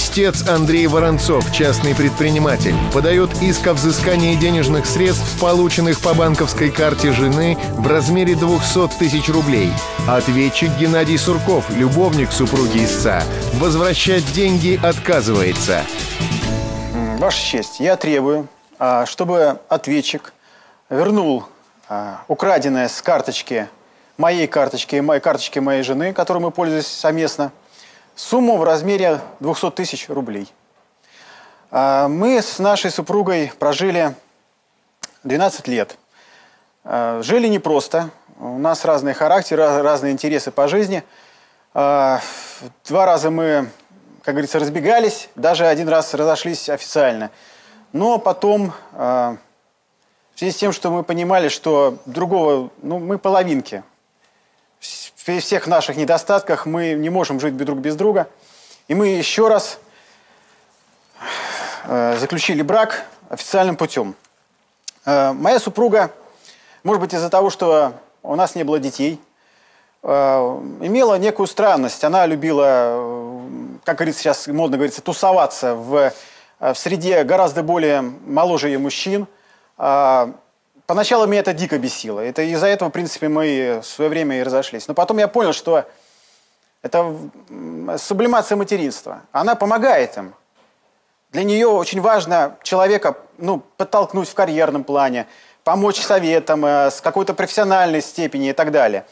Истец Андрей Воронцов, частный предприниматель, подает иск о взыскании денежных средств, полученных по банковской карте жены в размере 200 тысяч рублей. Ответчик Геннадий Сурков, любовник супруги истца, возвращать деньги отказывается. Ваша честь, я требую, а, чтобы ответчик вернул а, украденное с карточки, моей карточки моей карточки моей жены, которой мы пользуемся совместно, сумму в размере 200 тысяч рублей. А, мы с нашей супругой прожили 12 лет. Жили непросто, у нас разные характеры, разные интересы по жизни. Два раза мы как говорится, разбегались, даже один раз разошлись официально. Но потом, в связи с тем, что мы понимали, что другого, ну, мы половинки. При всех наших недостатках мы не можем жить друг без друга. И мы еще раз э, заключили брак официальным путем. Э, моя супруга, может быть, из-за того, что у нас не было детей, э, имела некую странность. Она любила как говорится сейчас, модно говорится, тусоваться в, в среде гораздо более моложе ее мужчин. А, поначалу меня это дико бесило. Это из-за этого, в принципе, мы в свое время и разошлись. Но потом я понял, что это сублимация материнства. Она помогает им. Для нее очень важно человека ну, подтолкнуть в карьерном плане, помочь советам, э, с какой-то профессиональной степени и так далее.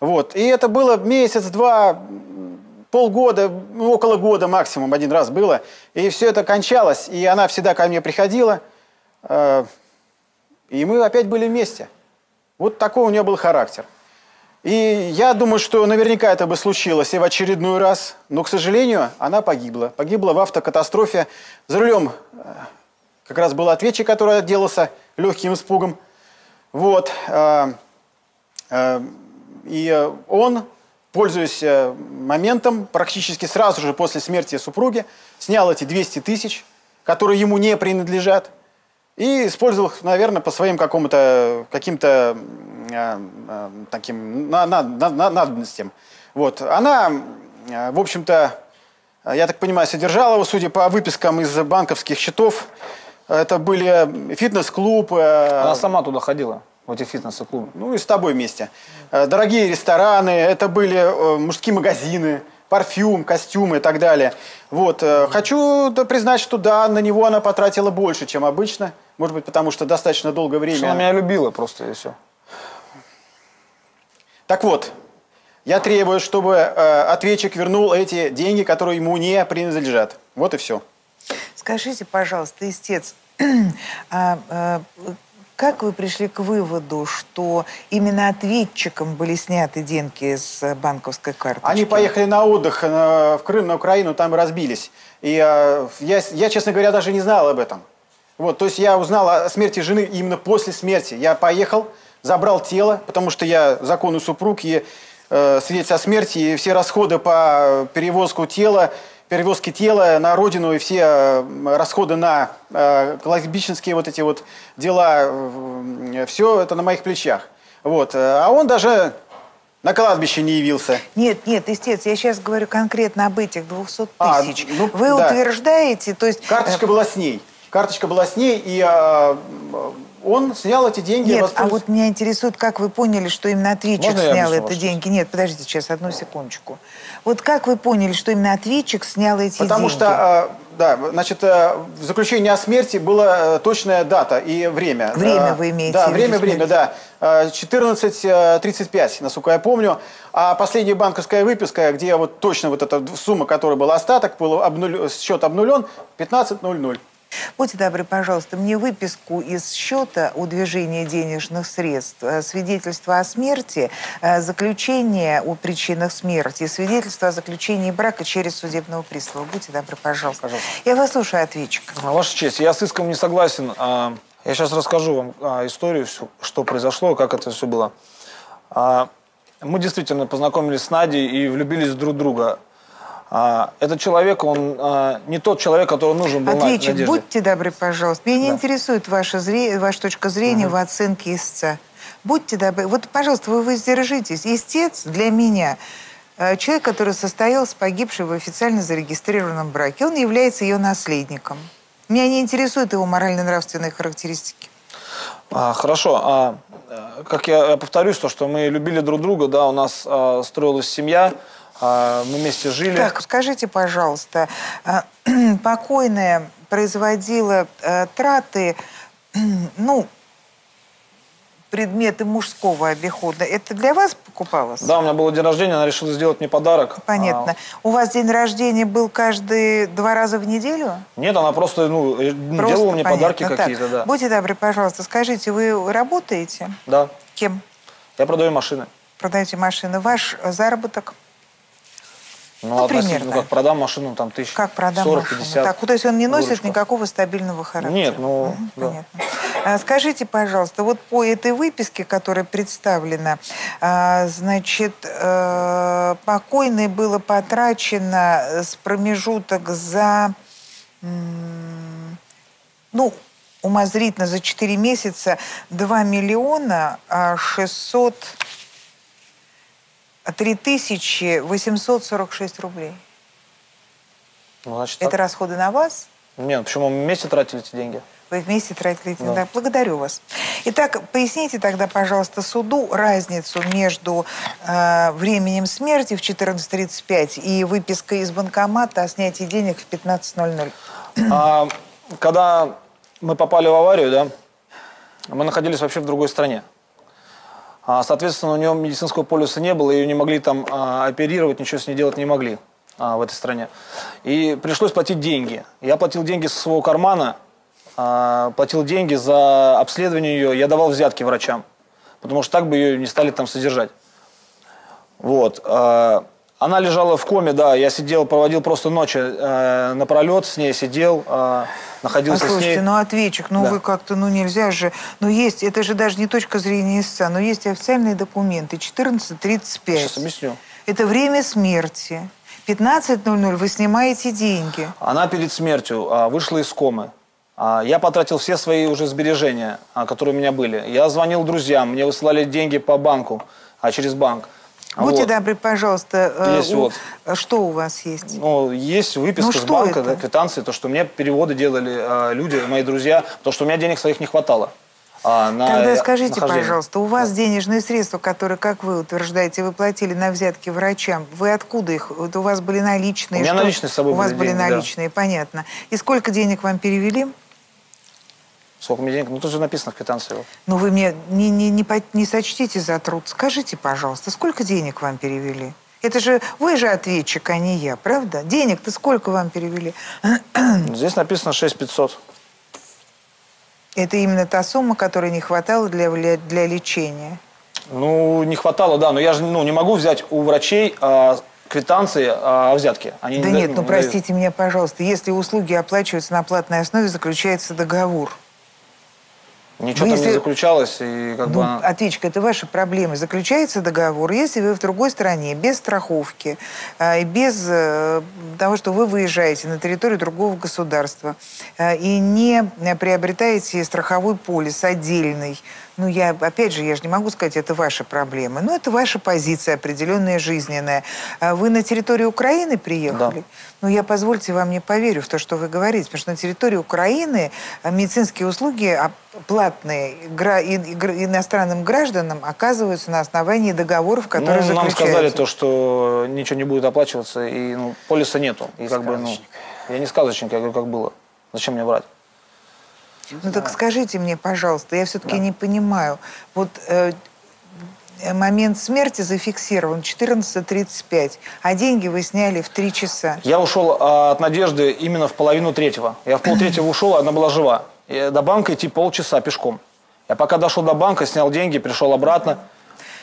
Вот. И это было месяц-два, полгода, ну, около года максимум один раз было. И все это кончалось, и она всегда ко мне приходила, э, и мы опять были вместе. Вот такой у нее был характер. И я думаю, что наверняка это бы случилось и в очередной раз, но, к сожалению, она погибла. Погибла в автокатастрофе. За рулем э, как раз был ответчик, который отделался легким испугом. Вот. Э, э, и он пользуясь моментом, практически сразу же после смерти супруги, снял эти 200 тысяч, которые ему не принадлежат, и использовал их, наверное, по своим какому-то, каким-то э, э, таким на, на, на, надобностям. Вот. Она, э, в общем-то, я так понимаю, содержала его, судя по выпискам из банковских счетов, это были фитнес-клуб. Э, Она сама туда ходила? в эти фитнес-клубы? Ну и с тобой вместе. Э, дорогие рестораны, это были э, мужские магазины, парфюм, костюмы и так далее. Вот. Э, хочу признать, что да, на него она потратила больше, чем обычно. Может быть, потому что достаточно долгое время... Что она меня любила просто, и все. Так вот, я требую, чтобы э, ответчик вернул эти деньги, которые ему не принадлежат. Вот и все. Скажите, пожалуйста, истец, а, а, как вы пришли к выводу, что именно ответчикам были сняты деньги с банковской карты? Они поехали на отдых в Крым, на Украину, там разбились. И э, я, я, честно говоря, даже не знал об этом. Вот, то есть я узнал о смерти жены именно после смерти. Я поехал, забрал тело, потому что я законный супруг, и э, свидетельство о смерти, и все расходы по перевозку тела перевозки тела на родину и все э, расходы на э, кладбищенские вот эти вот дела, э, все это на моих плечах. Вот. А он даже на кладбище не явился. Нет, нет, истец, я сейчас говорю конкретно об этих 200 тысяч. А, ну, Вы да. утверждаете, то есть... Карточка была с ней. Карточка была с ней, и э, он снял эти деньги. Нет, а вот меня интересует, как вы поняли, что именно ответчик Можно снял эти деньги? Нет, подождите сейчас, одну секундочку. Вот как вы поняли, что именно ответчик снял эти Потому деньги? Потому что, э, да, значит, э, в заключении о смерти была э, точная дата и время. Время вы имеете Да, время, время, да. 14.35, насколько я помню. А последняя банковская выписка, где вот точно вот эта сумма, которая была остаток, был обнулен, счет обнулен, 15.00. Будьте добры, пожалуйста, мне выписку из счета о движении денежных средств, э, свидетельство о смерти, э, заключение о причинах смерти, свидетельство о заключении брака через судебного пристава. Будьте добры, пожалуйста. пожалуйста. Я вас слушаю, ответчик. Ваша честь, я с иском не согласен. А, я сейчас расскажу вам а, историю, что произошло, как это все было. А, мы действительно познакомились с Надей и влюбились друг в друга. А, этот человек, он а, не тот человек, который нужен был Ответчик, Надежде. будьте добры, пожалуйста. Меня да. не интересует ваша, зре... ваша точка зрения угу. в оценке истца. Будьте добры. Вот, пожалуйста, вы воздержитесь. Истец для меня э, человек, который состоялся погибший в официально зарегистрированном браке. Он является ее наследником. Меня не интересуют его морально-нравственные характеристики. А, хорошо. А, э, как я, я повторюсь, то, что мы любили друг друга, да, у нас а, строилась семья, мы вместе жили. Так, скажите, пожалуйста, а, покойная производила а, траты, ну, предметы мужского обихода. Это для вас покупалось? Да, у меня был день рождения, она решила сделать мне подарок. Понятно. А, У вас день рождения был каждые два раза в неделю? нет, она просто, ну, э, Просто, делала мне понятно. подарки какие-то, да. Будьте добры, пожалуйста, скажите, вы работаете? Да. Кем? Я продаю машины. Продаете машины. Ваш заработок? Ну, Ну, примерно. ну, как продам машину, там, тысяч Как продам 40, машину? 50. Так, то есть он не носит выручка. никакого стабильного характера? Нет, ну, Мгм, да. Понятно. А, Скажите, пожалуйста, вот по этой выписке, которая представлена, а, значит, э, покойной было потрачено с промежуток за, ну, умозрительно за 4 месяца 2 миллиона а, 600 3 тысячи 846 рублей. Ну, значит, Это так. расходы на вас? Нет, почему мы вместе тратили эти деньги? Вы вместе тратили эти Да. да. Благодарю вас. Итак, поясните тогда, пожалуйста, суду разницу между э, временем смерти в 14.35 и выпиской из банкомата о снятии денег в 15.00. А, когда мы попали в аварию, да, мы находились вообще в другой стране. А, соответственно, у нее медицинского полюса не было, ее не могли там а, оперировать, ничего с ней делать не могли а, в этой стране. И пришлось платить деньги. Я платил деньги со своего кармана, платил деньги за обследование ее, я давал взятки врачам, потому что так бы ее не стали там содержать. Вот. Она лежала в коме, да, я сидел, проводил просто ночи э, напролет с ней, сидел, э, находился с Послушайте, ней. ну ответчик, ну Да. вы как-то, ну нельзя же, ну есть, это же даже не точка зрения истца, но есть официальные документы, 14.35. Сейчас объясню. Это время смерти. 15.00 вы снимаете деньги. Она перед смертью а, вышла из комы. А, Я потратил все свои уже сбережения, а, которые у меня были. Я звонил друзьям, мне высылали деньги по банку, а через банк. Будьте Вот. добры, пожалуйста, э, Есть у- вот. что у вас есть? Ну, есть выписка Ну, с банка, это? да, квитанции, то, что мне переводы делали а, люди, мои друзья, то, что у меня денег своих не хватало. а, на Тогда э, скажите, нахождение. пожалуйста, у вас денежные средства, которые, как вы утверждаете, вы платили на взятки врачам, вы откуда их? Вот у вас были наличные? У меня что? наличные с собой У вас были были деньги, да. наличные, понятно. И сколько денег вам перевели? Сколько мне денег? Ну, тут же написано в квитанции. Ну, вы мне не, не, не, по- не сочтите за труд. Скажите, пожалуйста, сколько денег вам перевели? Это же вы же ответчик, а не я, правда? Денег-то сколько вам перевели? Здесь написано 6500. Это именно та сумма, которой не хватало для, для, лечения. Ну, не хватало, да, но я же ну, не могу взять у врачей а, квитанции а, о взятке. Они Да не нет, дают- ну не дают. простите меня, пожалуйста, если услуги оплачиваются на платной основе, заключается договор. Ничего Вы там если- не заключалось, и как бы... Ну, она- ответчик, это ваши проблемы. Заключается договор, если вы в другой стране, без страховки, и без э, того, что вы выезжаете на территорию другого государства э, и не э, приобретаете страховой полис отдельный. Ну, я, опять же, я же не могу сказать, это ваши проблемы. Но это ваша позиция определенная, жизненная. А Вы на территорию Украины приехали? Да. Ну, я, позвольте, вам не поверю в то, что вы говорите, потому что на территории Украины э, медицинские услуги а, платные иностранным гражданам оказываются на основании договоров, которые ну, нам сказали то, что ничего не будет оплачиваться, и ну, полиса нету. И как бы, ну, я не сказочник, я говорю, как было. Зачем мне врать? Ну, так скажите мне, пожалуйста, я все-таки не понимаю. Вот э, момент смерти зафиксирован 14.35, а деньги вы сняли в 3 часа. Я ушел а, от Надежды именно в половину третьего. Я в полтретьего ушел, она была жива. И до банка идти полчаса пешком. Я пока дошел до банка, снял деньги, пришел обратно.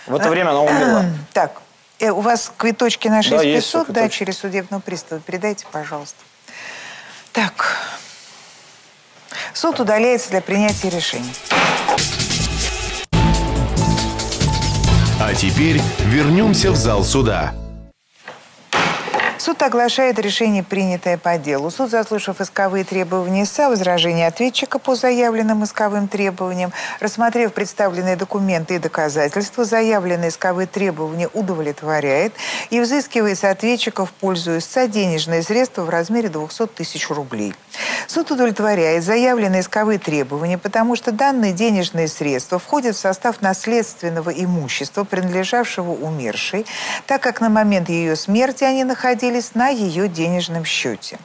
В это время она умерла. Так, э, у вас квиточки на Да, есть 6500, всё, да, через судебного пристава. Передайте, пожалуйста. Так. Суд удаляется для принятия решений. А теперь вернемся в зал суда. Суд оглашает решение, принятое по делу. Суд, заслушав исковые требования ИСА, возражения ответчика по заявленным исковым требованиям, рассмотрев представленные документы и доказательства, заявленные исковые требования удовлетворяет и взыскивает с ответчика в пользу ИСА денежные средства в размере 200 тысяч рублей. Суд удовлетворяет заявленные исковые требования, потому что данные денежные средства входят в состав наследственного имущества, принадлежавшего умершей, так как на момент ее смерти они находились на ее денежном счете.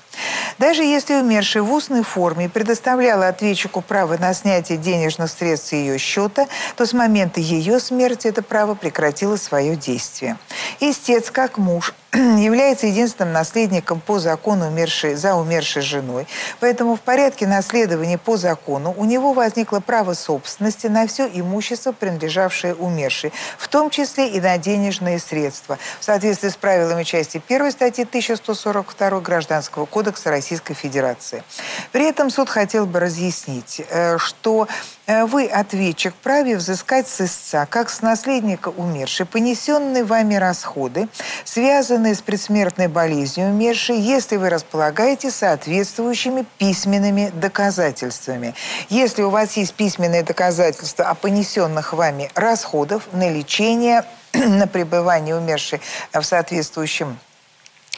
Даже если умершая в устной форме предоставляла ответчику право на снятие денежных средств с ее счета, то с момента ее смерти это право прекратило свое действие. Истец, как муж, является единственным наследником по закону умершей, за умершей женой. Поэтому в порядке наследования по закону у него возникло право собственности на все имущество, принадлежавшее умершей, в том числе и на денежные средства, в соответствии с правилами части 1 статьи 1142 Гражданского кодекса Российской Федерации. При этом суд хотел бы разъяснить, э, что Э, вы, ответчик, праве взыскать с истца, как с наследника умершей, понесенные вами расходы, связанные с предсмертной болезнью умершей, если вы располагаете соответствующими письменными доказательствами. Если у вас есть письменные доказательства о понесенных вами расходов на лечение, на пребывание умершей в соответствующем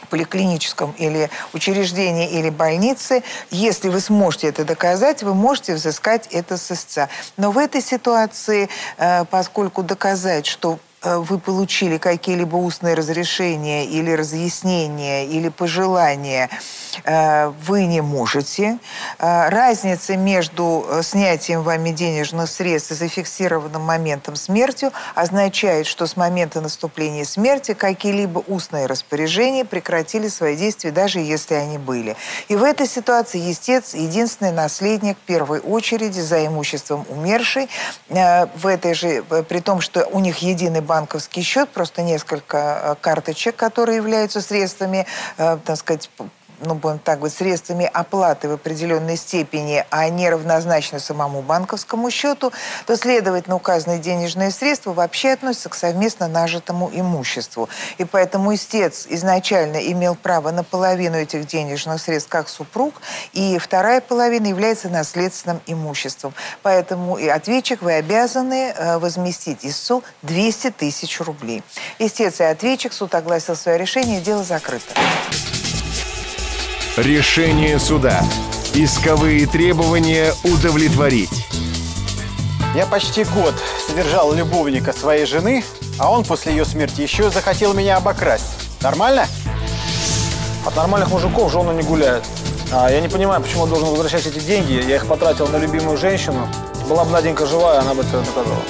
поликлиническом или учреждении или больнице, если вы сможете это доказать, вы можете взыскать это с истца. Но в этой ситуации, э, поскольку доказать, что Э, вы получили какие-либо устные разрешения или разъяснения или пожелания, э, вы не можете. Э, разница между снятием вами денежных средств и зафиксированным моментом смерти означает, что с момента наступления смерти какие-либо устные распоряжения прекратили свои действия, даже если они были. И в этой ситуации истец единственный наследник в первой очереди за имуществом умершей. В этой же, при том, что у них единый банковский счет, просто несколько э, карточек, которые являются средствами, э, так сказать, ну, будем так говорить, средствами оплаты в определенной степени, а не равнозначно самому банковскому счету, то, следовательно, указанные денежные средства вообще относятся к совместно нажитому имуществу. И поэтому истец изначально имел право на половину этих денежных средств как супруг, и вторая половина является наследственным имуществом. Поэтому и ответчик вы обязаны э, возместить истцу 200 тысяч рублей. Истец и ответчик, суд огласил свое решение, дело закрыто. Решение суда. Исковые требования удовлетворить. Я почти год содержал любовника своей жены, а он после ее смерти еще захотел меня обокрасть. Нормально? От нормальных мужиков жены не гуляют. А я не понимаю, почему я должен возвращать эти деньги. Я их потратил на любимую женщину. Была бы Наденька живая, она бы это доказала.